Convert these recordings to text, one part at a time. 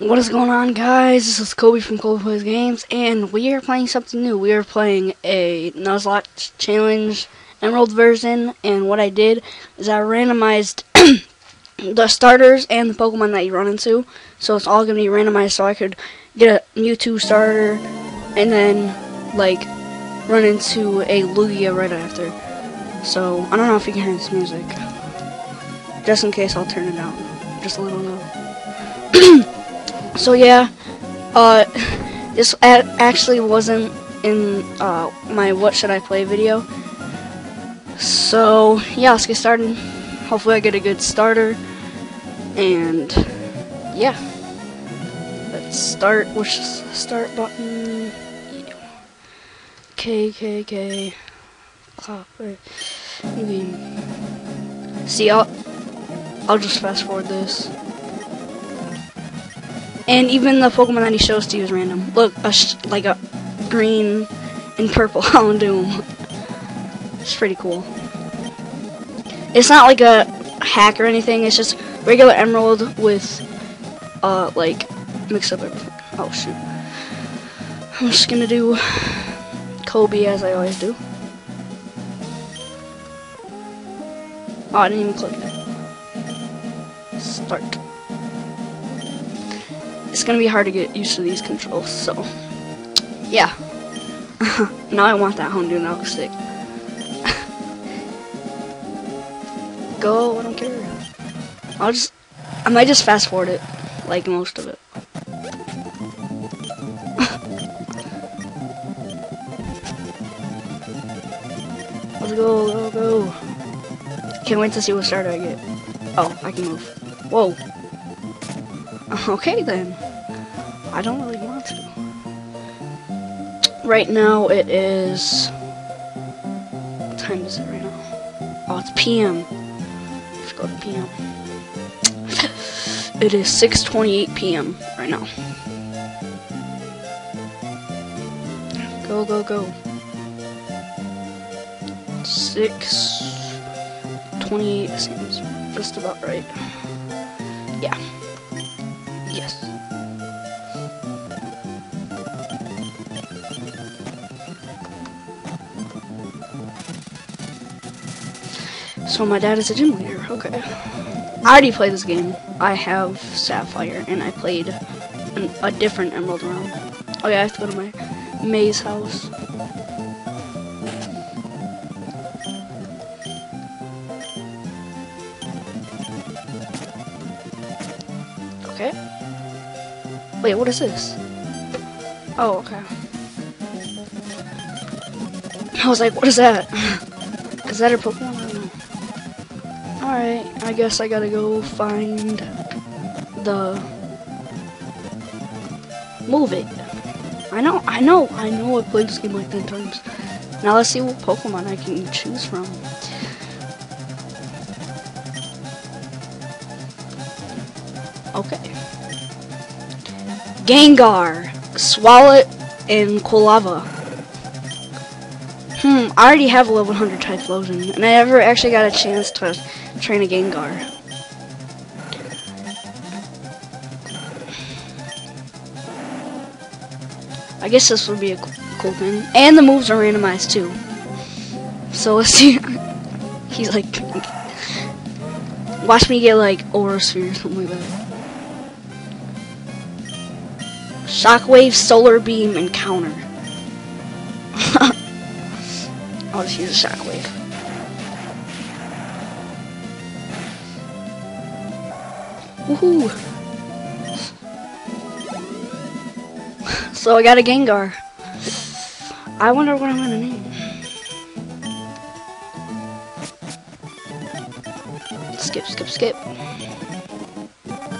What is going on, guys? This is Kobe from Kobe Plays Games, and we are playing something new. We are playing a Nuzlocke Challenge Emerald version, and what I did is I randomized the starters and the Pokemon that you run into. So it's all going to be randomized so I could get a Mewtwo starter, and then, like, run into a Lugia right after. So, I don't know if you can hear this music. Just in case, I'll turn it down. Just a little low. So yeah, uh, this actually wasn't in uh, my what should I play video. So yeah, let's get started. Hopefully I get a good starter. And yeah, let's start. Which start button? K K K. See, I'll I'll just fast forward this. And even the Pokemon that he shows to you is random. Look, a like a green and purple Houndoom. It's pretty cool. It's not like a hack or anything. It's just regular Emerald with, uh, like, mix up everything. Oh, shoot. I'm just gonna do Kobe as I always do. Oh, I didn't even click that. Start it's gonna be hard to get used to these controls, so yeah. now I want that Houndoom Elk stick. Go, I don't care. I'll just, I might just fast forward it, like most of it. Let's go, go, go. Can't wait to see what starter I get. Oh, I can move. Whoa. Okay then. I don't really want to. Right now it is... What time is it right now? Oh, it's PM. Go to PM. It is 6.28 PM right now. Go, go, go. 6.28 seems just about right. Yeah. So my dad is a gym leader. Okay. I already played this game. I have Sapphire, and I played an, a different Emerald round. Oh yeah, I have to go to my May's house. Okay. Wait, what is this? Oh, okay. I was like, what is that? Is that a Pokemon? Alright, I guess I gotta go find the... Move it. I know, I know, I know I played this game like 10 times. Now let's see what Pokemon I can choose from. Okay. Gengar, Swalot, and Quilava. Hmm, I already have a level 100 Typhlosion, and I never actually got a chance to train a Gengar. I guess this would be a cool thing. And the moves are randomized too. So let's see. He's like... Watch me get like Aura Sphere or something like that. Shockwave, Solar Beam, and Counter. Oh, I'll just use a Shockwave. Woohoo! so I got a Gengar. I wonder what I'm gonna name. Skip, skip, skip.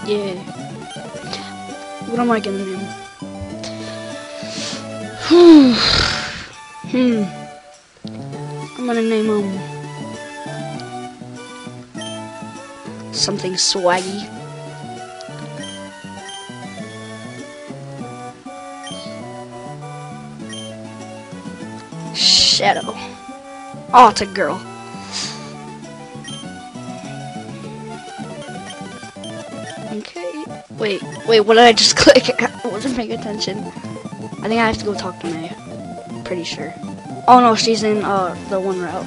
Yeah. What am I gonna name? hmm. I'm gonna name him something swaggy. Shadow. Oh, it's a girl. Okay. Wait, wait, what did I just click? I wasn't paying attention. I think I have to go talk to May. Pretty sure. Oh no, she's in uh, the one route.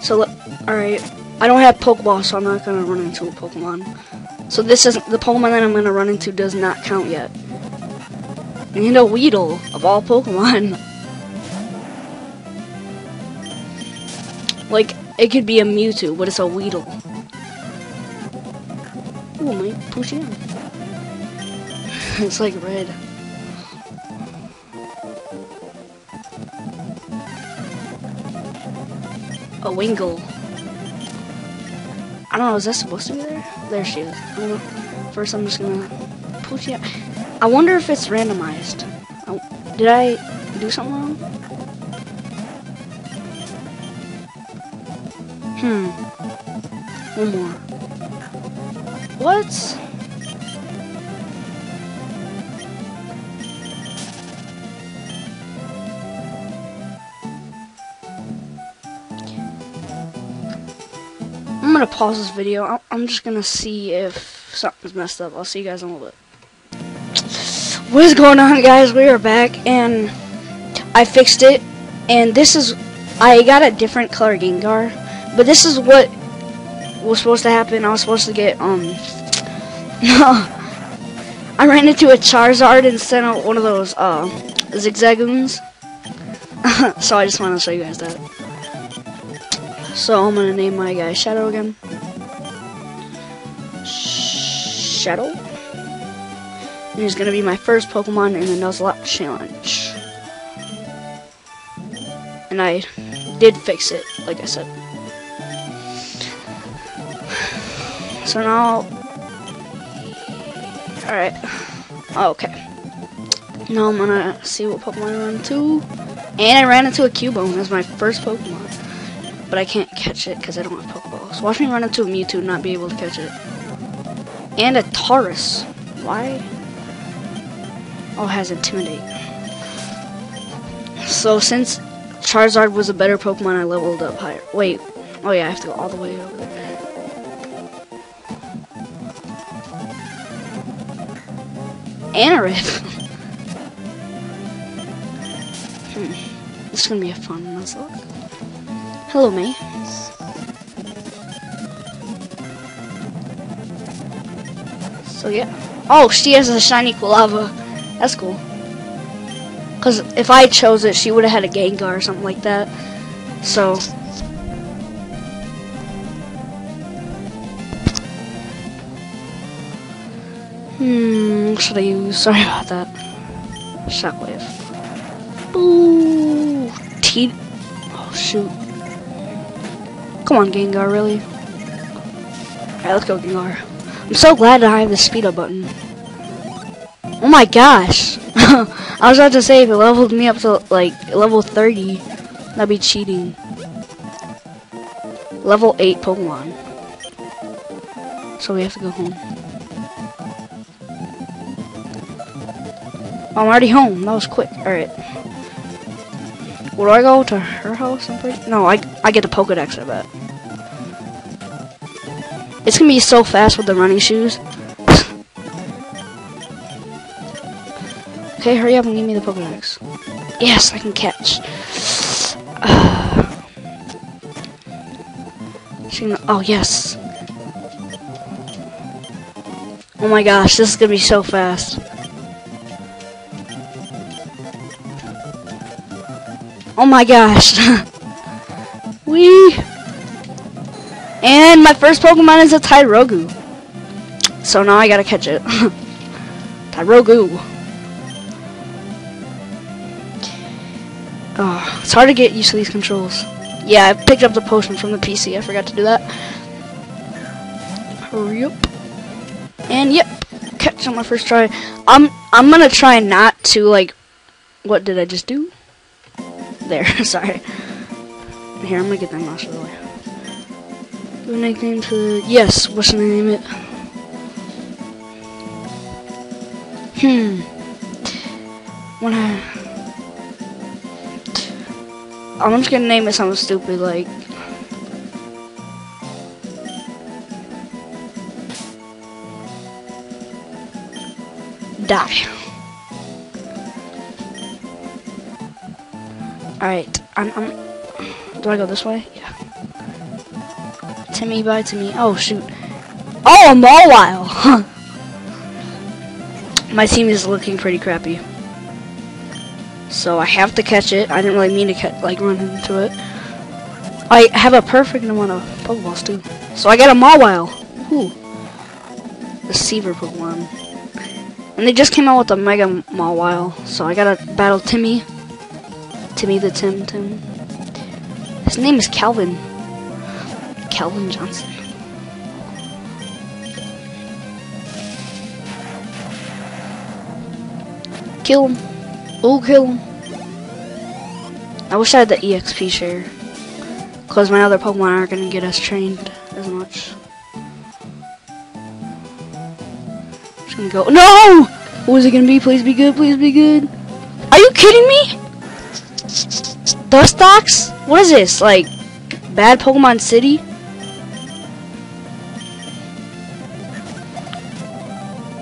So, alright. I don't have Pokeball, so I'm not gonna run into a Pokemon. So this is the Pokemon that I'm gonna run into does not count yet. And you know Weedle, of all Pokemon. like, it could be a Mewtwo, but it's a Weedle. Ooh, my push in. it's like red. A Wingull. I don't know, is that supposed to be there? There she is. First, I'm just gonna push it. I wonder if it's randomized. I, did I do something wrong? Hmm. One more. What? I'm gonna pause this video. I'm just gonna see if something's messed up. I'll see you guys in a little bit. What is going on, guys? We are back, and I fixed it. And this is, I got a different color Gengar, but this is what was supposed to happen. I was supposed to get um, I ran into a Charizard and sent out one of those uh Zigzagoons. so I just want to show you guys that. So I'm gonna name my guy Shadow again. Shadow. And he's gonna be my first Pokemon in the Nuzlocke challenge. And I did fix it, like I said. So now, alright, oh, okay. Now I'm gonna see what Pokemon I run into. And I ran into a Cubone as my first Pokemon but I can't catch it because I don't have Pokeballs. Watch me run into a Mewtwo not be able to catch it. And a Tauros. Why? Oh, has Intimidate. So since Charizard was a better Pokemon, I leveled up higher. Wait. Oh yeah, I have to go all the way over there. Anorith. hmm. This is gonna be a fun Nuzlocke. Hello, May. So yeah. Oh, she has a shiny Quilava. That's cool. Because if I chose it, she would have had a Gengar or something like that. So. Hmm, should I use? Sorry about that. Shockwave. Ooh. T. Oh, shoot. Come on, Gengar, really? Alright, let's go, Gengar. I'm so glad that I have the speed up button. Oh my gosh! I was about to say, if it leveled me up to, like, level 30, that'd be cheating. Level 8 Pokemon. So we have to go home. I'm already home. That was quick. Alright. Do I go? To her house? I'm no, I I get the Pokedex, I bet. It's gonna be so fast with the running shoes. okay, hurry up and give me the Pokedex. Yes, I can catch. Oh, yes. Oh my gosh, this is gonna be so fast. Oh my gosh. Wee. And my first Pokemon is a Tyrogue. So now I gotta catch it. Tyrogue. Oh, it's hard to get used to these controls. Yeah, I picked up the potion from the PC. I forgot to do that. Hurry up. And yep, catch on my first try. I'm I'm gonna try not to like. What did I just do? There, sorry. Here, I'm gonna get that mouse out of the way. Give a nickname to yes. What's the name it? Hmm. When I, I'm just gonna name it something stupid like. Die. Alright, I'm, I'm... Do I go this way? Yeah. Timmy, bye Timmy. Oh, shoot. Oh, oh a Mawile! My team is looking pretty crappy. So I have to catch it. I didn't really mean to catch, like run into it. I have a perfect amount of Pokeballs too. So I got a Mawile. Ooh. The Seaver Pokemon. And they just came out with a Mega Mawile. So I gotta battle Timmy. Timmy the Tim Tim. His name is Calvin. Calvin Johnson. Kill him. Oh, kill him. I wish I had the EXP share. Because my other Pokemon aren't going to get us trained as much. Just going to go. No! What is it going to be? Please be good. Please be good. Are you kidding me? Dustox? What is this? Like, bad Pokemon City?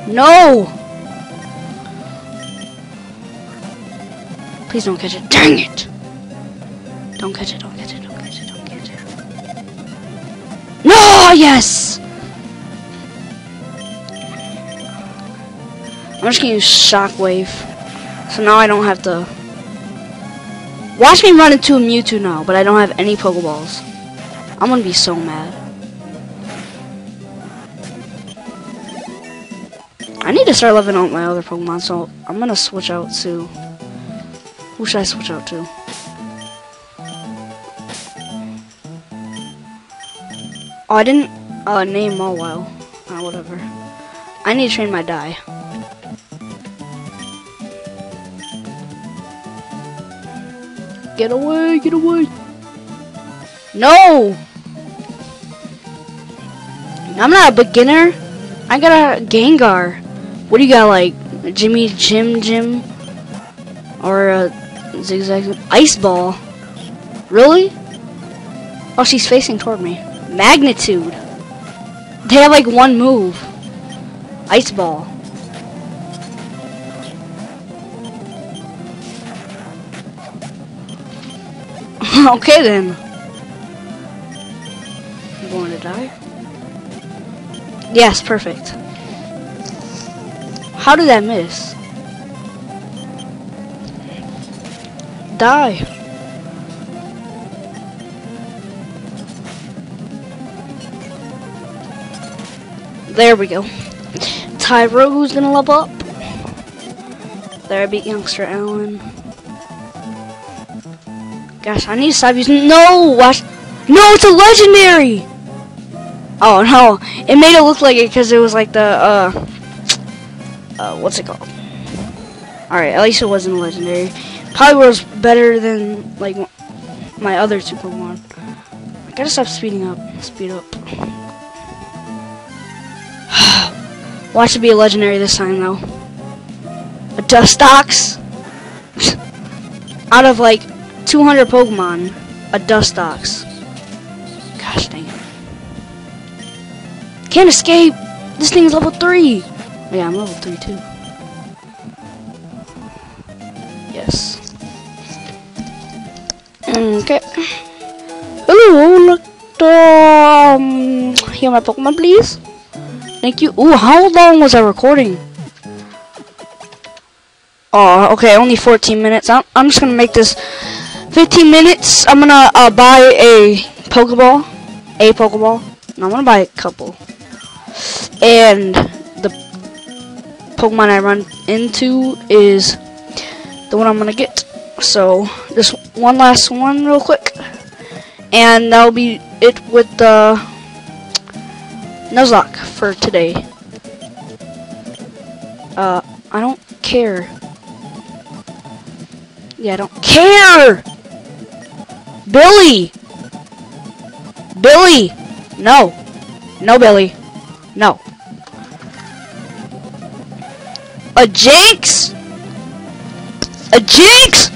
No! Please don't catch it. Dang it! Don't catch it, don't catch it, don't catch it, don't catch it. No! Yes! I'm just gonna use Shockwave. So now I don't have to... Watch me run into a Mewtwo now, but I don't have any Pokeballs. I'm gonna be so mad. I need to start leveling out my other Pokemon, so I'm gonna switch out to... Who should I switch out to? Oh, I didn't uh, name Mawile. Uh, whatever. I need to train my die. Get away, get away. No! I'm not a beginner. I got a Gengar. What do you got, like, Jimmy Jim Jim? Or a Zigzag Ice Ball? Really? Oh, she's facing toward me. Magnitude. They have, like, one move. Ice Ball. Okay then. I'm going to die. Yes, perfect. How did that miss? Die. There we go. Tyro, who's gonna level up? There, I beat Youngster Allen. Gosh, I need to stop using. No! Watch. No, it's a legendary! Oh, no. It made it look like it because it was like the, uh. Uh, what's it called? Alright, at least it wasn't a legendary. Probably was better than, like, my other two Pokemon. I gotta stop speeding up. Speed up. Watch it be a legendary this time, though. A Dustox? Out of, like, 200 Pokemon, a Dustox. Gosh dang it. Can't escape! This thing is level 3! Yeah, I'm level 3 too. Yes. Okay. Hello, look, um, hear my Pokemon please? Thank you. Ooh, how long was I recording? Oh, okay, only 14 minutes. I'm, I'm just gonna make this 15 minutes, I'm gonna uh, buy a Pokeball. A Pokeball. No, I'm gonna buy a couple. And the Pokemon I run into is the one I'm gonna get. So, just one last one real quick. And that'll be it with the Nuzlocke for today. Uh, I don't care. Yeah, I don't care! Billy! Billy! No. No, Billy. No. A Jynx? A Jynx?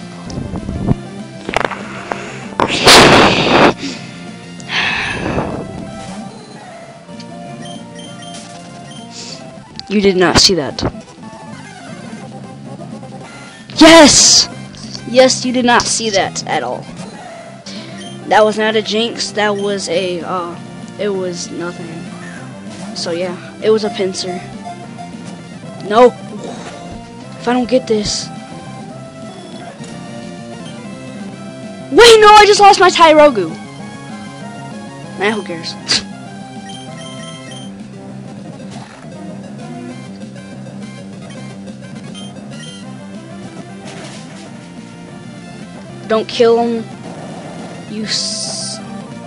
You did not see that. Yes! Yes, you did not see that at all. That was not a Jynx. That was a, uh, it was nothing. So yeah, it was a Pinsir. No! If I don't get this. Wait, no, I just lost my Tyrogue. Nah, who cares? Don't kill him. You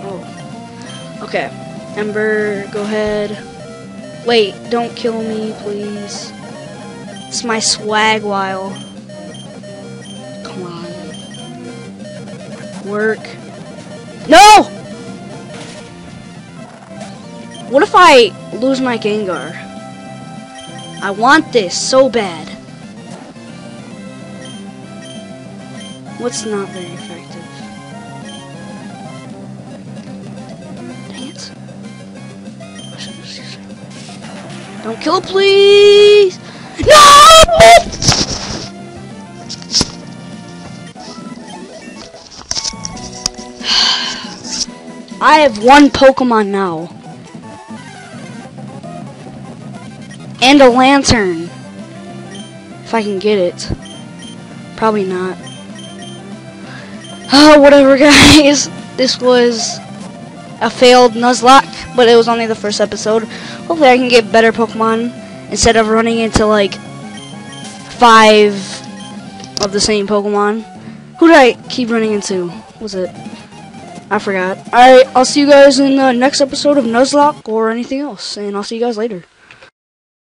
Oh. Okay. Ember, go ahead. Wait, don't kill me, please. It's my swag while. Come on. Work. No! What if I lose my Gengar? I want this so bad. What's not very effective? Don't kill, please! No! I have one Pokemon now. And a Lanturn. If I can get it. Probably not. Oh, whatever, guys. This was a failed Nuzlocke, but it was only the first episode. Hopefully I can get better Pokemon instead of running into, like, five of the same Pokemon. Who did I keep running into? Was it? I forgot. Alright, I'll see you guys in the next episode of Nuzlocke or anything else, and I'll see you guys later.